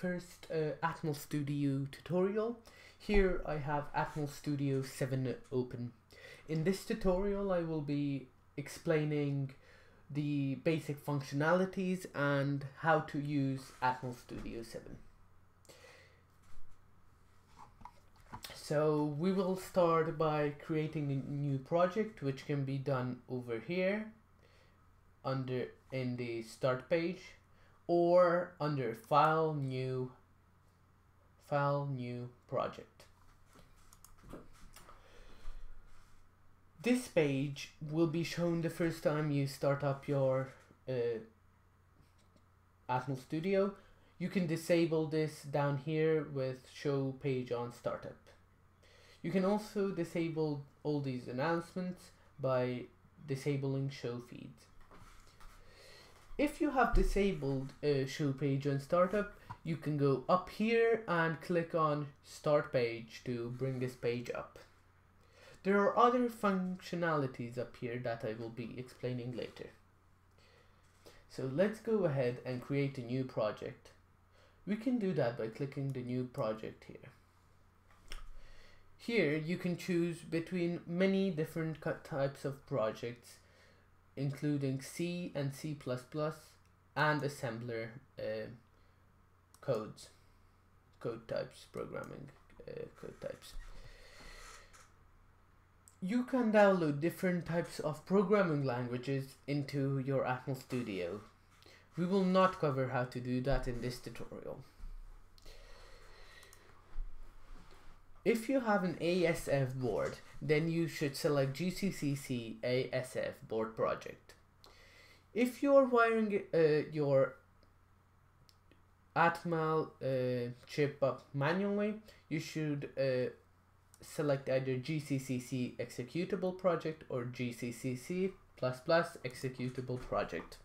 first uh, Atmel Studio tutorial. Here I have Atmel Studio 7 open. In this tutorial I will be explaining the basic functionalities and how to use Atmel Studio 7. So we will start by creating a new project which can be done over here under in the start page or under file new file new project. This page will be shown the first time you start up your uh, Studio. You can disable this down here with show page on startup. You can also disable all these announcements by disabling show feeds if you have disabled a show page on startup, you can go up here and click on start page to bring this page up. There are other functionalities up here that I will be explaining later. So let's go ahead and create a new project. We can do that by clicking the new project here. Here you can choose between many different types of projects including C and C++ and assembler uh, codes, code types, programming uh, code types. You can download different types of programming languages into your Atmel Studio. We will not cover how to do that in this tutorial. If you have an ASF board, then you should select GCCC ASF board project. If you're wiring uh, your Atmel uh, chip up manually, you should uh, select either GCCC executable project or GCCC++ plus executable project.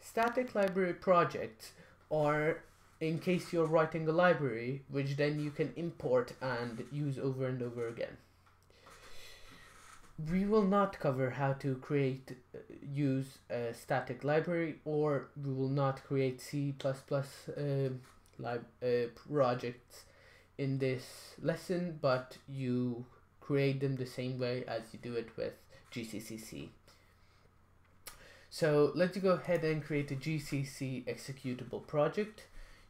Static library projects are in case you're writing a library, which then you can import and use over and over again. We will not cover how to create, uh, use a static library, or we will not create C++ uh, uh, projects in this lesson, but you create them the same way as you do it with GCCC. So let's go ahead and create a GCC executable project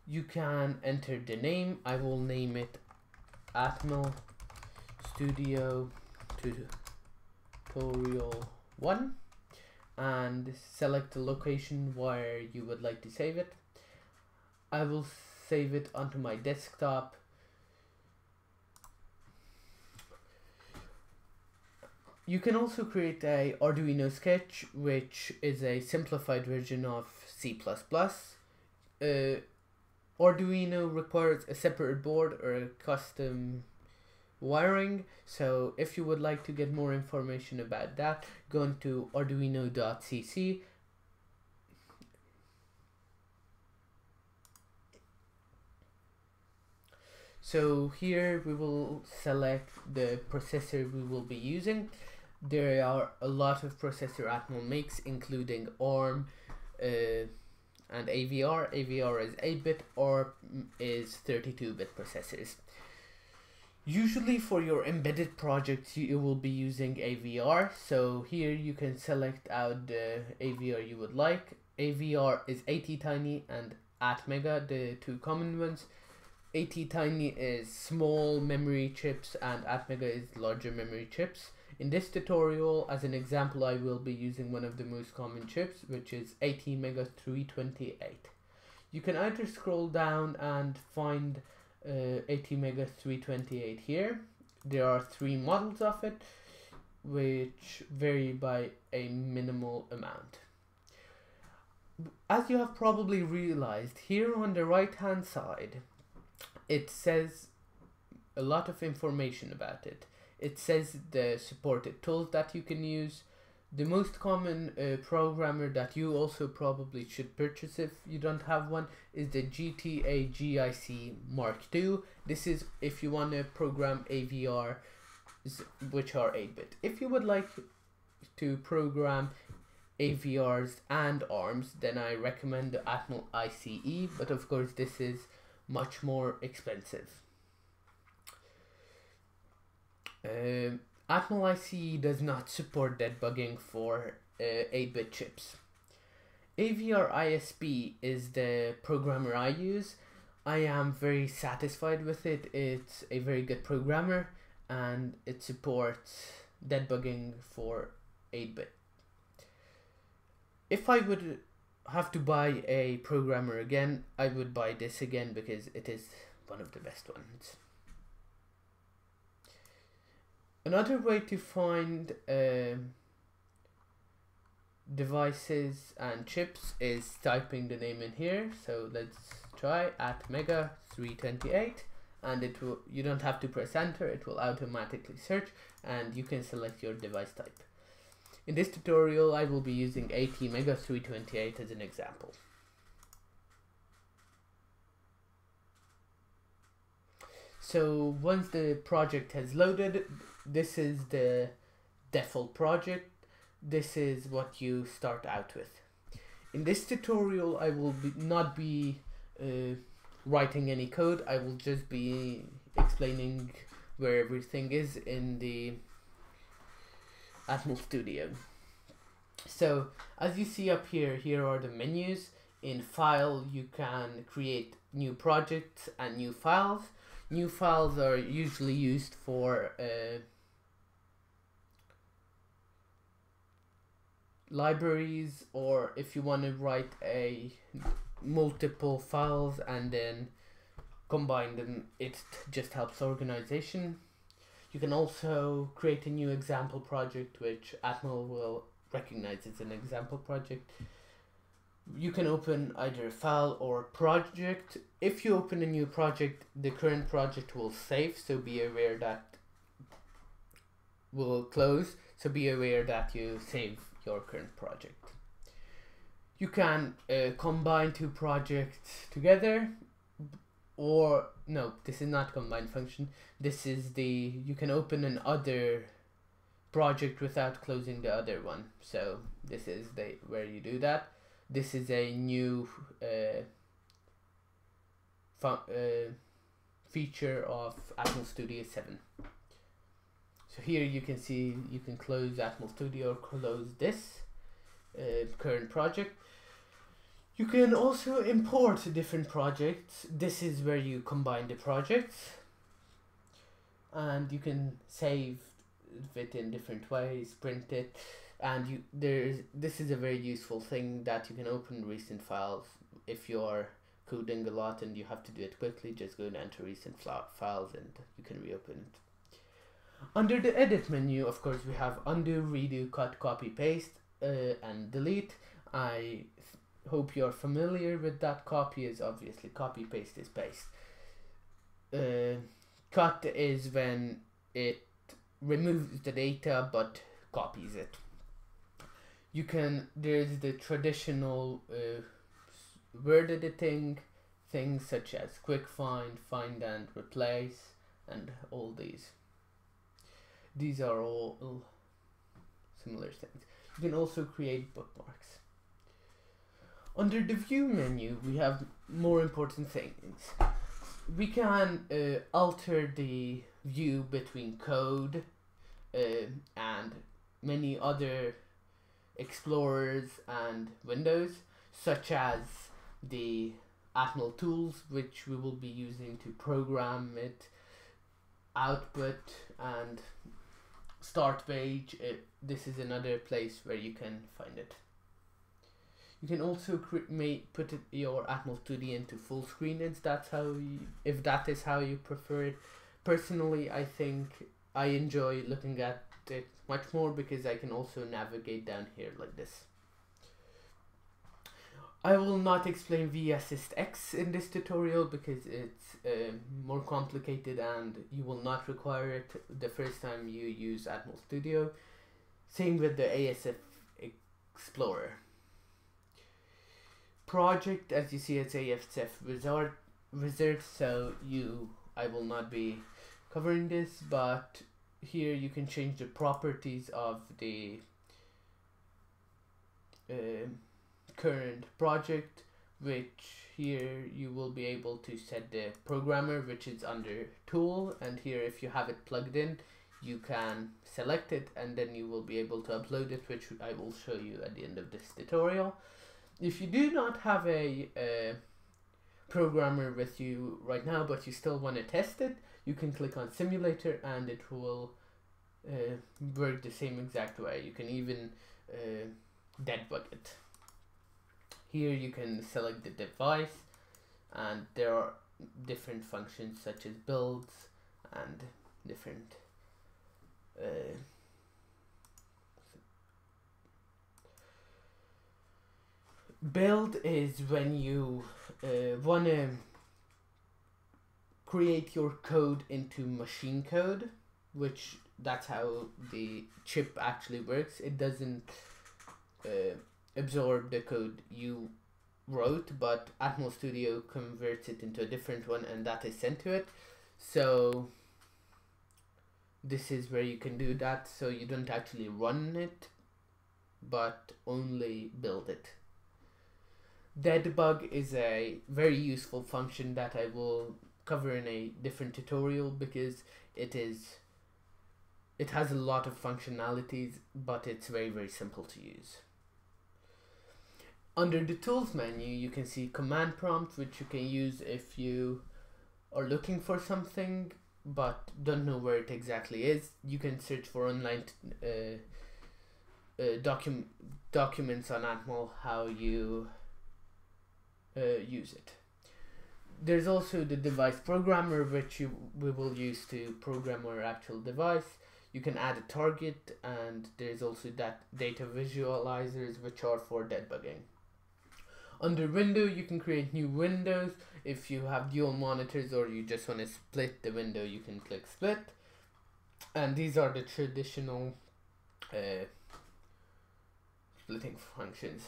you can enter the name. I will name it Atmel Studio Tutorial 1 and select the location where you would like to save it. I will save it onto my desktop You can also create a Arduino sketch, which is a simplified version of C++. Uh, Arduino requires a separate board or a custom wiring? So if you would like to get more information about that go into arduino.cc so here we will select the processor we will be using. There are a lot of processor Atmel makes including ARM uh, and AVR. AVR is 8-bit or is 32-bit processors. Usually for your embedded projects you will be using AVR, so here you can select out the AVR you would like. AVR is ATtiny and Atmega, the two common ones. ATtiny is small memory chips and Atmega is larger memory chips. In this tutorial, as an example, I will be using one of the most common chips, which is ATmega 328. You can either scroll down and find uh, ATmega 328 here. There are three models of it, which vary by a minimal amount. As you have probably realized, here on the right hand side, it says a lot of information about it it says the supported tools that you can use. The most common uh, programmer that you also probably should purchase if you don't have one is the JTAGICE Mark II. This is if you want to program AVR which are 8-bit. If you would like to program AVRs and ARMs, then I recommend the Atmel ICE, but of course this is much more expensive. Um, Atmel ICE does not support debugging for 8-bit uh, chips. AVR ISP is the programmer I use. I am very satisfied with it. It's a very good programmer and it supports debugging for 8-bit. If I would have to buy a programmer again, I would buy this again because it is one of the best ones. Another way to find uh, devices and chips is typing the name in here. So let's try Atmega 328 and it will you don't have to press enter it will automatically search and you can select your device type. In this tutorial I will be using ATmega 328 as an example. So once the project has loaded, this is the default project. This is what you start out with. In this tutorial, I will be, not be uh, writing any code. I will just be explaining where everything is in the Atmel Studio. So as you see up here, here are the menus. In file, you can create new projects and new files. New files are usually used for uh, libraries or if you want to write a multiple files and then combine them it just helps organization. You can also create a new example project which Atmel will recognize as an example project. You can open either a file or project. If you open a new project the current project will save so be aware that will close. So be aware that you save your current project. You can uh, combine two projects together or no, this is not combine function. This is the, you can open an other project without closing the other one. So this is the where you do that. This is a new uh, uh, feature of Atmel Studio 7. So here you can see you can close Atmel Studio or close this uh, current project. You can also import different projects. This is where you combine the projects and you can save it in different ways, print it, and you there's this is a very useful thing that you can open recent files if you are coding a lot and you have to do it quickly. Just go and enter recent files and you can reopen it. Under the edit menu, of course, we have undo, redo, cut, copy, paste, uh, and delete. I hope you're familiar with that. Copy is obviously copy, paste is paste. Uh, cut is when it removes the data but copies it. You can, there's the traditional uh, word editing things such as quick find, find and replace, and all these. These are all similar things. You can also create bookmarks. Under the view menu, we have more important things. We can uh, alter the view between code uh, and many other explorers and windows, such as the Atmel tools, which we will be using to program it, output, and start page it, this is another place where you can find it. You can also may put it, your Atmel Studio into full screen if that's how you, if that is how you prefer it. Personally I think I enjoy looking at it much more because I can also navigate down here like this I will not explain vAssist X in this tutorial because it's uh, more complicated and you will not require it the first time you use Atmel Studio. Same with the ASF Explorer. Project, as you see, it's ASF Wizard, Wizard, so you, I will not be covering this, but here you can change the properties of the uh, current project which here you will be able to set the programmer which is under tool and here if you have it plugged in you can select it and then you will be able to upload it which I will show you at the end of this tutorial. If you do not have a, a programmer with you right now but you still want to test it you can click on simulator and it will uh, work the same exact way. You can even uh, debug it. Here you can select the device and there are different functions such as builds and different uh, build is when you uh, want to create your code into machine code which that's how the chip actually works. It doesn't uh, absorb the code you wrote but Atmel Studio converts it into a different one and that is sent to it. So this is where you can do that. So you don't actually run it but only build it. Debug is a very useful function that I will cover in a different tutorial because it is it has a lot of functionalities but it's very very simple to use under the tools menu you can see command prompt which you can use if you are looking for something but don't know where it exactly is, you can search for online uh, uh, docu- documents on Atmel how you uh, use it. There's also the device programmer which you we will use to program our actual device. You can add a target and there's also that data visualizers which are for debugging. Under window, you can create new windows. If you have dual monitors or you just want to split the window, you can click split. And these are the traditional uh, splitting functions.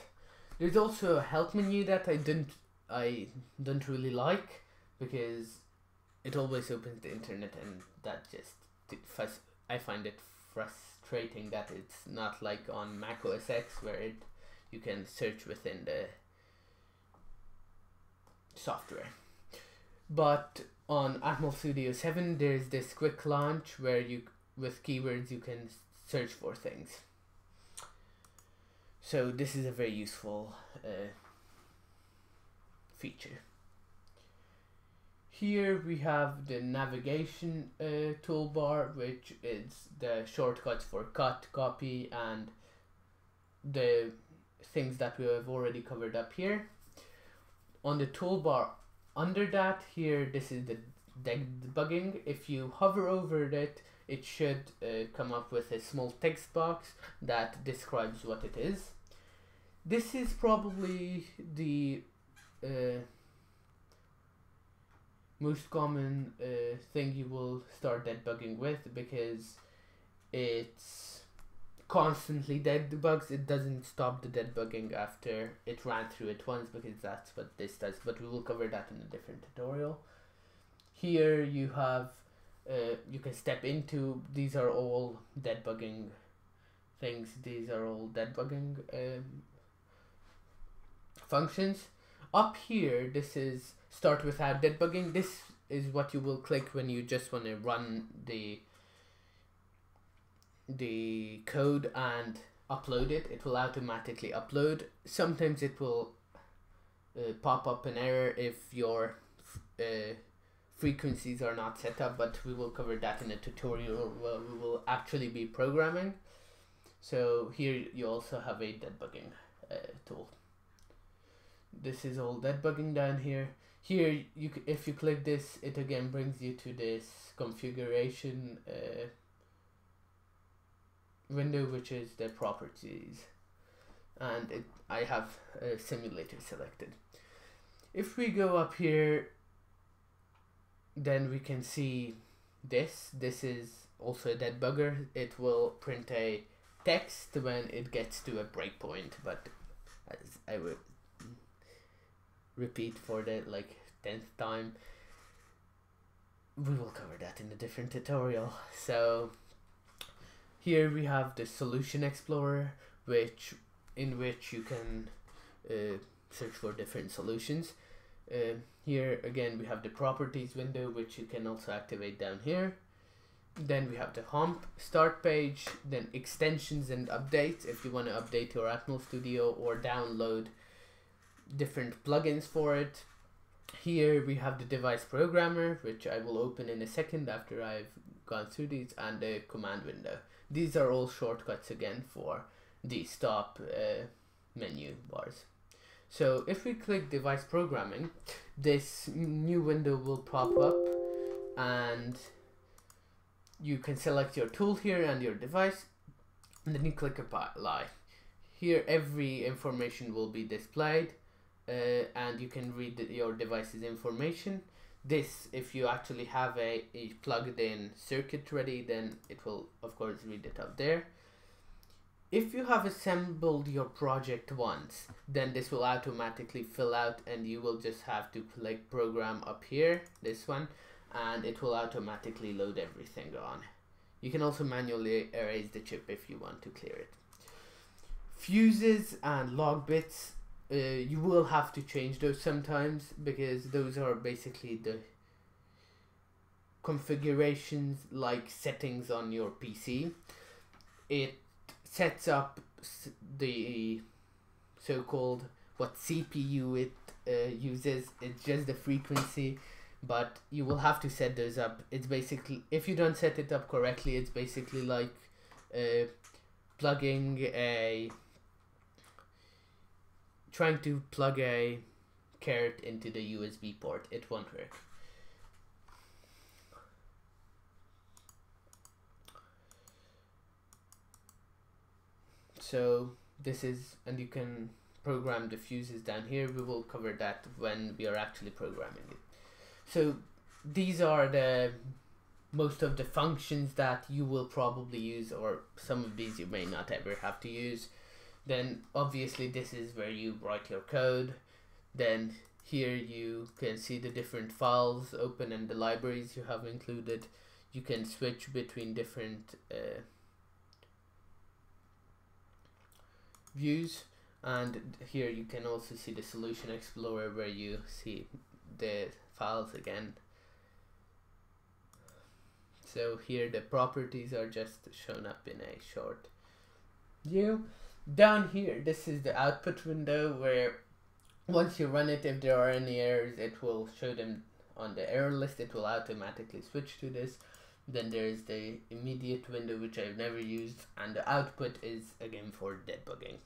There's also a help menu that I didn't I don't really like because it always opens the internet and that just I find it frustrating that it's not like on Mac OS X where it you can search within the software. But on Atmel Studio 7, there's this quick launch where you, with keywords, you can search for things. So this is a very useful uh, feature. Here we have the navigation uh, toolbar, which is the shortcuts for cut, copy, and the things that we have already covered up here on the toolbar under that here this is the debugging. If you hover over it it should uh, come up with a small text box that describes what it is. This is probably the uh, most common uh, thing you will start debugging with because it's constantly debugs. It doesn't stop the debugging after it ran through it once because that's what this does. But we will cover that in a different tutorial. Here you have, uh, you can step into, these are all debugging things. These are all debugging um, functions. Up here, this is start without debugging. This is what you will click when you just want to run the the code and upload it, it will automatically upload. Sometimes it will uh, pop up an error if your uh, frequencies are not set up, but we will cover that in a tutorial where we will actually be programming. So here you also have a debugging uh, tool. This is all debugging down here. Here, you if you click this, it again brings you to this configuration uh, window which is the properties and it, I have a simulator selected. If we go up here then we can see this. This is also a debugger. It will print a text when it gets to a breakpoint but as I would repeat for the like 10th time we will cover that in a different tutorial. So here we have the Solution Explorer, which in which you can uh, search for different solutions. Uh, here again we have the properties window which you can also activate down here. Then we have the home start page, then extensions and updates if you want to update your Atmel Studio or download different plugins for it. Here we have the device programmer which I will open in a second after I've these and the command window. These are all shortcuts again for the stop uh, menu bars. So if we click device programming, this new window will pop up and you can select your tool here and your device and then you click apply. Here every information will be displayed uh, and you can read your device's information. This, if you actually have a, a plugged in circuit ready, then it will of course read it up there if you have assembled your project once, then this will automatically fill out and you will just have to click program up here, this one, and it will automatically load everything on. You can also manually erase the chip if you want to clear it. Fuses and lock bits, uh, you will have to change those sometimes because those are basically the configurations like settings on your PC. It sets up the so-called what CPU it uh, uses. It's just the frequency, but you will have to set those up. It's basically if you don't set it up correctly, it's basically like uh, plugging a trying to plug a carrot into the USB port. It won't work. so this is and you can program the fuses down here we will cover that when we are actually programming it so these are the most of the functions that you will probably use or some of these you may not ever have to use then obviously this is where you write your code. Then here you can see the different files open and the libraries you have included. You can switch between different uh, views. And here you can also see the solution explorer where you see the files again. So here the properties are just shown up in a short view down here this is the output window where once you run it if there are any errors it will show them on the error list. It will automatically switch to this. Then there's the immediate window which I've never used and the output is again for debugging.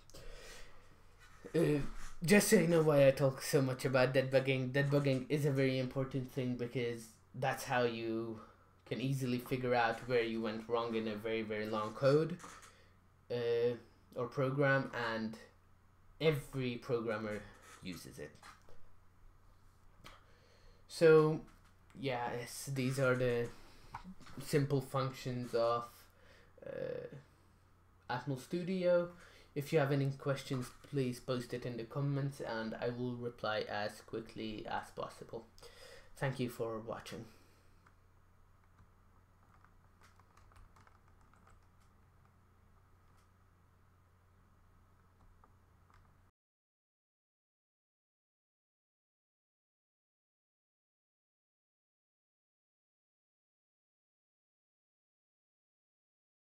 Uh, just so you know why I talk so much about debugging, debugging is a very important thing because that's how you can easily figure out where you went wrong in a very very long code. Uh, or program and every programmer uses it. So yeah, yes, these are the simple functions of uh, Atmel Studio. If you have any questions, please post it in the comments and I will reply as quickly as possible. Thank you for watching.